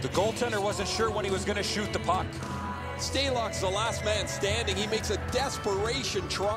The goaltender wasn't sure when he was going to shoot the puck. Stalock's the last man standing. He makes a desperation try.